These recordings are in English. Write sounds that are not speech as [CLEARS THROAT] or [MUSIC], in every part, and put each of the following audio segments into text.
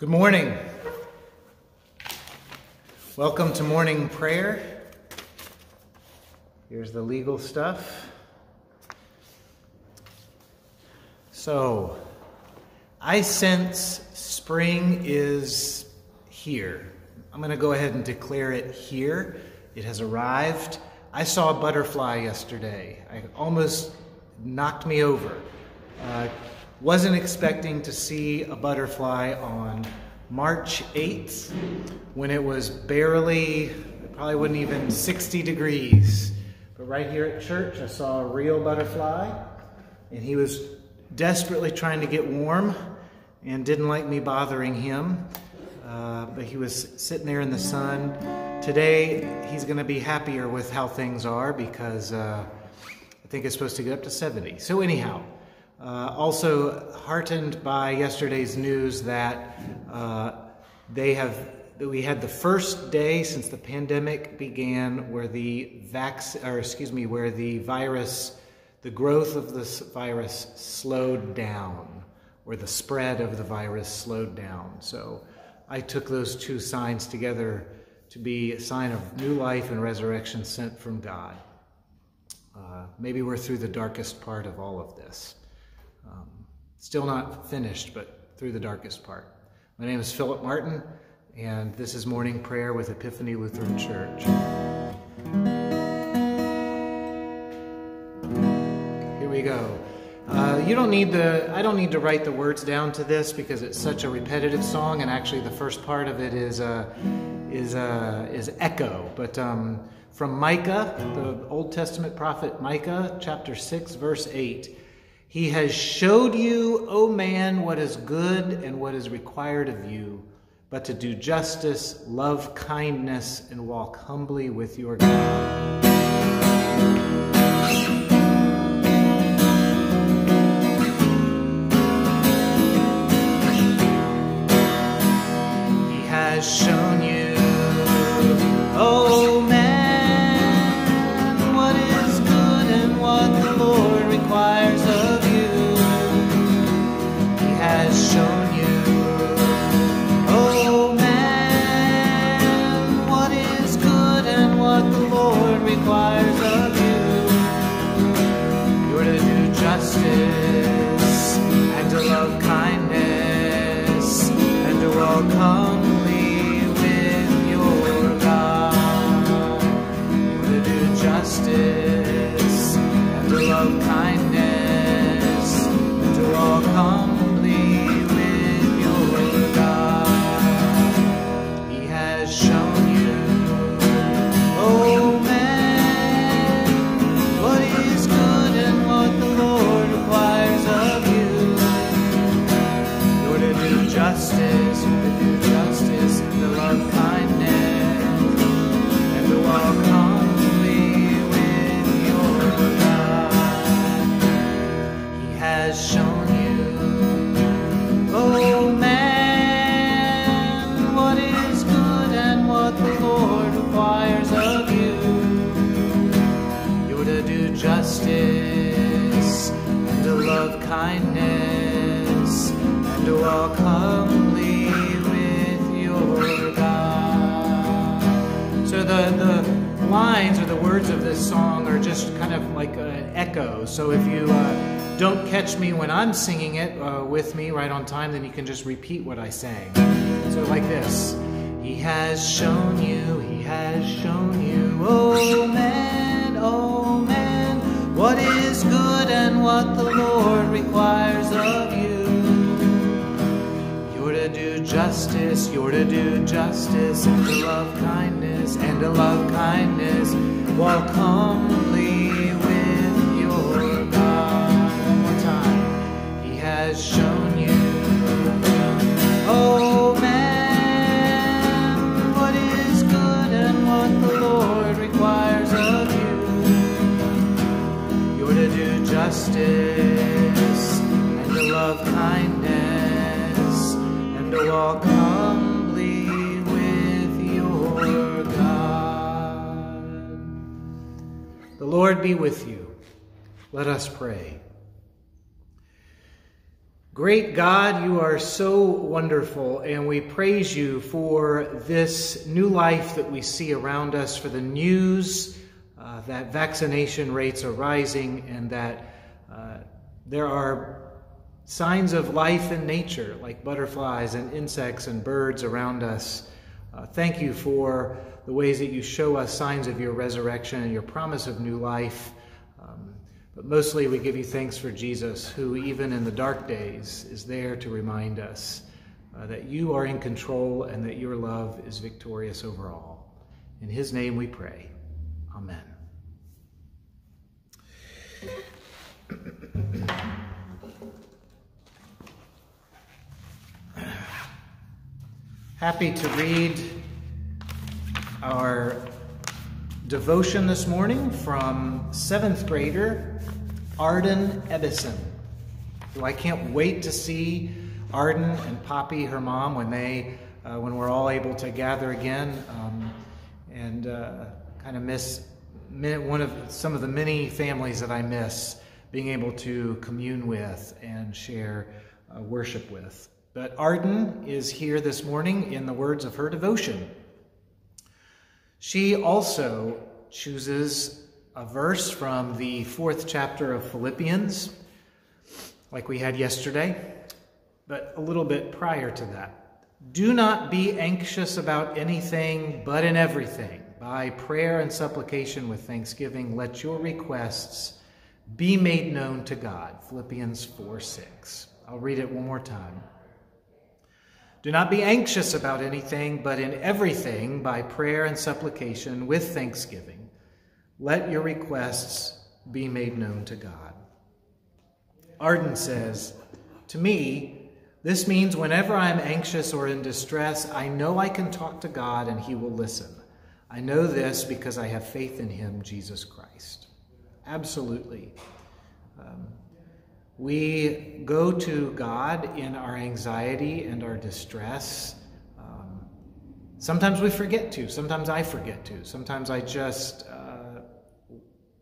Good morning. Welcome to morning prayer. Here's the legal stuff. So, I sense spring is here. I'm going to go ahead and declare it here. It has arrived. I saw a butterfly yesterday. I almost knocked me over. Uh, wasn't expecting to see a butterfly on March 8th when it was barely, it probably wouldn't even 60 degrees. But right here at church, I saw a real butterfly, and he was desperately trying to get warm and didn't like me bothering him. Uh, but he was sitting there in the sun. Today, he's going to be happier with how things are because uh, I think it's supposed to get up to 70. So, anyhow, uh, also heartened by yesterday's news that uh, they have that we had the first day since the pandemic began where the vac or excuse me where the virus the growth of this virus slowed down where the spread of the virus slowed down. So i took those two signs together to be a sign of new life and resurrection sent from god. Uh, maybe we're through the darkest part of all of this um, still not finished, but through the darkest part. My name is Philip Martin, and this is morning prayer with Epiphany Lutheran Church. Here we go. Uh, you don't need the. I don't need to write the words down to this because it's such a repetitive song, and actually the first part of it is uh, is uh, is echo. But um, from Micah, the Old Testament prophet Micah, chapter six, verse eight. He has showed you, O man, what is good and what is required of you, but to do justice, love kindness, and walk humbly with your God. Justice lines or the words of this song are just kind of like an echo. So if you uh, don't catch me when I'm singing it uh, with me right on time, then you can just repeat what I sang. So like this. He has shown you, he has shown you, oh man, oh man, what is good and what the Lord requires of you. Justice, you're to do justice, and to love kindness, and to love kindness. Walk humbly with your God. One more time. He has shown you. Oh man, what is good and what the Lord requires of you. You're to do justice and to love kindness with your God. The Lord be with you. Let us pray. Great God, you are so wonderful, and we praise you for this new life that we see around us, for the news uh, that vaccination rates are rising, and that uh, there are signs of life in nature, like butterflies and insects and birds around us. Uh, thank you for the ways that you show us signs of your resurrection and your promise of new life. Um, but mostly we give you thanks for Jesus, who even in the dark days is there to remind us uh, that you are in control and that your love is victorious over all. In his name we pray. Amen. Happy to read our devotion this morning from seventh grader Arden Edison, who I can't wait to see Arden and Poppy, her mom, when they uh, when we're all able to gather again, um, and uh, kind of miss one of some of the many families that I miss being able to commune with and share uh, worship with. But Arden is here this morning in the words of her devotion. She also chooses a verse from the fourth chapter of Philippians, like we had yesterday, but a little bit prior to that. Do not be anxious about anything, but in everything, by prayer and supplication with thanksgiving, let your requests be made known to God. Philippians 4 6. I'll read it one more time. Do not be anxious about anything, but in everything, by prayer and supplication, with thanksgiving, let your requests be made known to God. Arden says, To me, this means whenever I'm anxious or in distress, I know I can talk to God and He will listen. I know this because I have faith in Him, Jesus Christ. Absolutely. We go to God in our anxiety and our distress. Um, sometimes we forget to. Sometimes I forget to. Sometimes I just uh,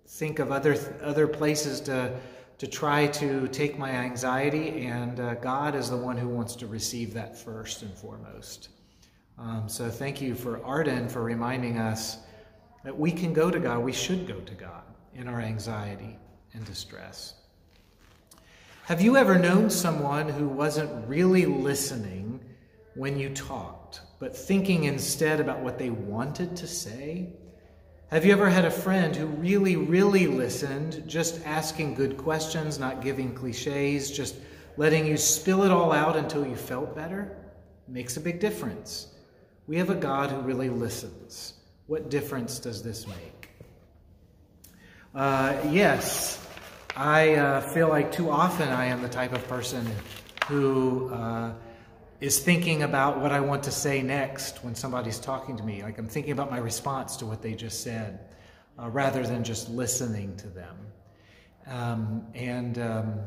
think of other other places to to try to take my anxiety, and uh, God is the one who wants to receive that first and foremost. Um, so thank you for Arden for reminding us that we can go to God. We should go to God in our anxiety and distress. Have you ever known someone who wasn't really listening when you talked, but thinking instead about what they wanted to say? Have you ever had a friend who really, really listened, just asking good questions, not giving cliches, just letting you spill it all out until you felt better? It makes a big difference. We have a God who really listens. What difference does this make? Uh, yes, I uh, feel like too often I am the type of person who uh, is thinking about what I want to say next when somebody's talking to me. Like I'm thinking about my response to what they just said uh, rather than just listening to them. Um, and, um,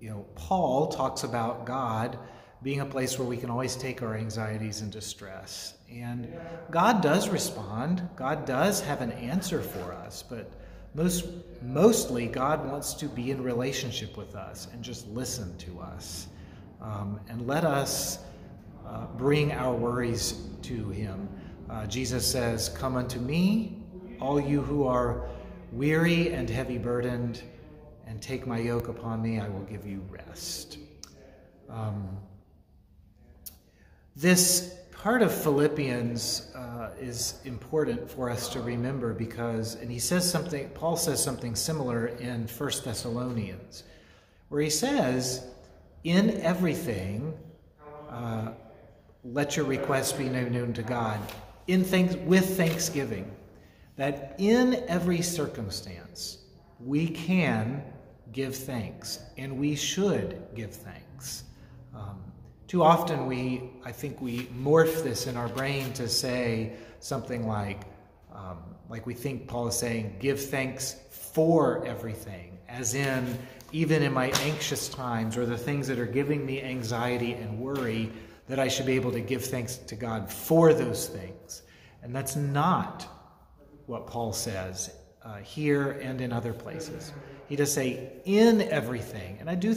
you know, Paul talks about God being a place where we can always take our anxieties and distress. And God does respond, God does have an answer for us, but most, mostly, God wants to be in relationship with us and just listen to us um, and let us uh, bring our worries to Him. Uh, Jesus says, Come unto me, all you who are weary and heavy burdened, and take my yoke upon me, I will give you rest. Um, this part of Philippians uh, is important for us to remember because, and he says something, Paul says something similar in First Thessalonians, where he says, In everything, uh, let your requests be known to God in things with thanksgiving. That in every circumstance we can give thanks and we should give thanks. Um, too often we, I think we morph this in our brain to say something like, um, like we think Paul is saying, give thanks for everything, as in, even in my anxious times or the things that are giving me anxiety and worry, that I should be able to give thanks to God for those things. And that's not what Paul says uh, here and in other places. He does say, in everything. And I do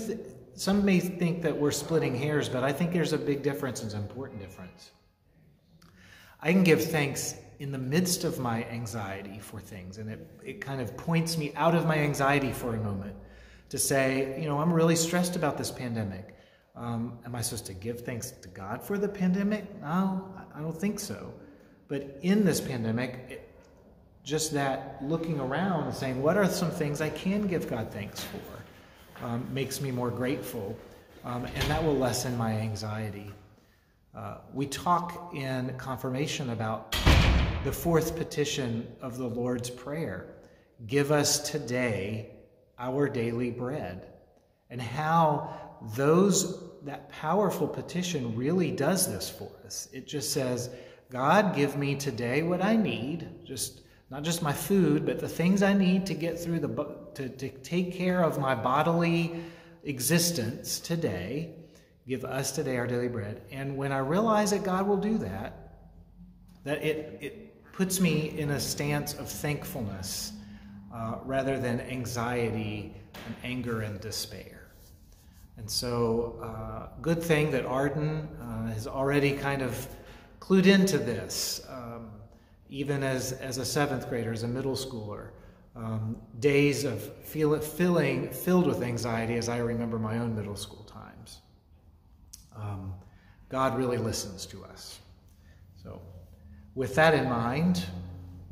some may think that we're splitting hairs, but I think there's a big difference and an important difference. I can give thanks in the midst of my anxiety for things, and it, it kind of points me out of my anxiety for a moment to say, you know, I'm really stressed about this pandemic. Um, am I supposed to give thanks to God for the pandemic? No, I don't think so. But in this pandemic, it, just that looking around and saying, what are some things I can give God thanks for, um, makes me more grateful, um, and that will lessen my anxiety. Uh, we talk in confirmation about the fourth petition of the Lord's Prayer give us today our daily bread, and how those that powerful petition really does this for us. It just says, God, give me today what I need, just not just my food, but the things I need to get through the to, to take care of my bodily existence today. Give us today our daily bread. And when I realize that God will do that, that it, it puts me in a stance of thankfulness uh, rather than anxiety and anger and despair. And so, uh, good thing that Arden uh, has already kind of clued into this, um, even as, as a seventh grader, as a middle schooler. Um, days of feel, filling, filled with anxiety as I remember my own middle school times. Um, God really listens to us. So, with that in mind,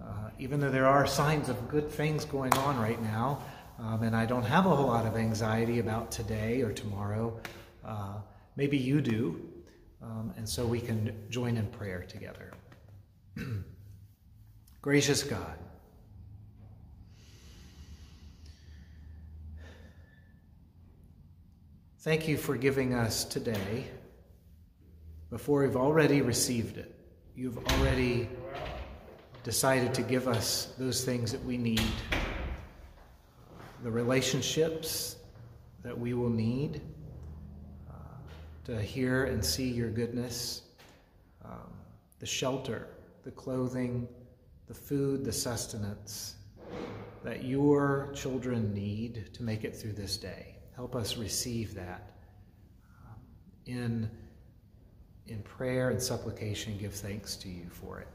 uh, even though there are signs of good things going on right now, um, and I don't have a whole lot of anxiety about today or tomorrow, uh, maybe you do, um, and so we can join in prayer together. [CLEARS THROAT] Gracious God, thank you for giving us today, before we've already received it. You've already decided to give us those things that we need the relationships that we will need uh, to hear and see your goodness, um, the shelter, the clothing, the food, the sustenance that your children need to make it through this day. Help us receive that um, in, in prayer and supplication. Give thanks to you for it.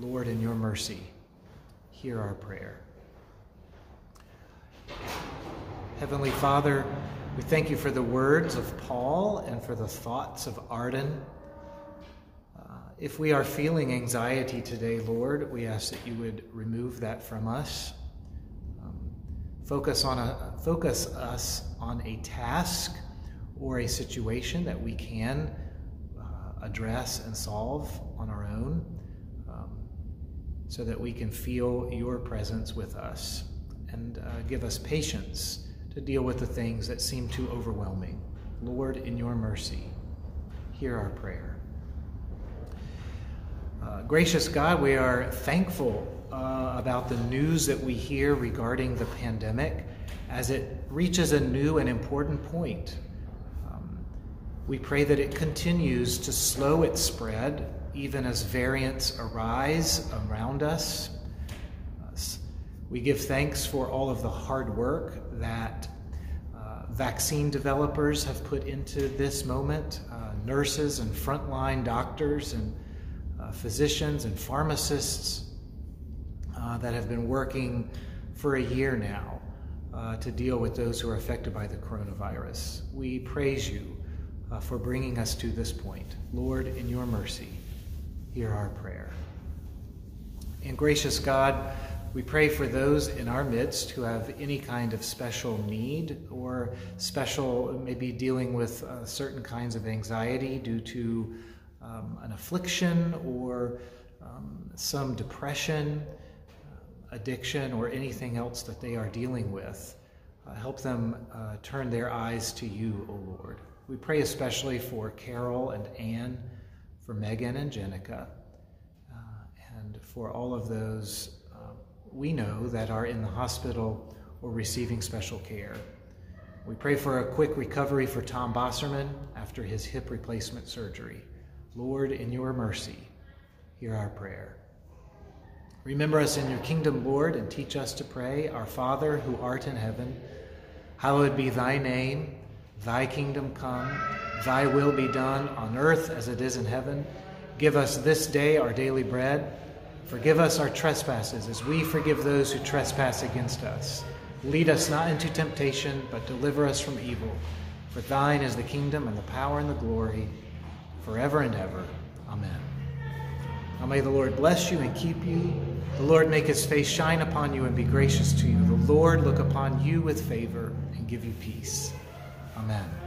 Lord, in your mercy, hear our prayer. Heavenly Father, we thank you for the words of Paul and for the thoughts of Arden. Uh, if we are feeling anxiety today, Lord, we ask that you would remove that from us. Focus on a focus us on a task or a situation that we can uh, address and solve on our own, um, so that we can feel your presence with us and uh, give us patience to deal with the things that seem too overwhelming. Lord, in your mercy, hear our prayer. Uh, gracious God, we are thankful uh, about the news that we hear regarding the pandemic as it reaches a new and important point. Um, we pray that it continues to slow its spread even as variants arise around us. We give thanks for all of the hard work that uh, vaccine developers have put into this moment, uh, nurses and frontline doctors and uh, physicians and pharmacists uh, that have been working for a year now uh, to deal with those who are affected by the coronavirus. We praise you uh, for bringing us to this point. Lord, in your mercy, hear our prayer. And gracious God, we pray for those in our midst who have any kind of special need or special, maybe dealing with uh, certain kinds of anxiety due to um, an affliction or um, some depression, addiction, or anything else that they are dealing with. Uh, help them uh, turn their eyes to you, O Lord. We pray especially for Carol and Anne, for Megan and Jenica, uh, and for all of those we know that are in the hospital or receiving special care. We pray for a quick recovery for Tom Bosserman after his hip replacement surgery. Lord, in your mercy, hear our prayer. Remember us in your kingdom, Lord, and teach us to pray, Our Father who art in heaven, hallowed be thy name. Thy kingdom come, thy will be done on earth as it is in heaven. Give us this day our daily bread. Forgive us our trespasses as we forgive those who trespass against us. Lead us not into temptation, but deliver us from evil. For thine is the kingdom and the power and the glory forever and ever. Amen. Now may the Lord bless you and keep you. The Lord make his face shine upon you and be gracious to you. The Lord look upon you with favor and give you peace. Amen.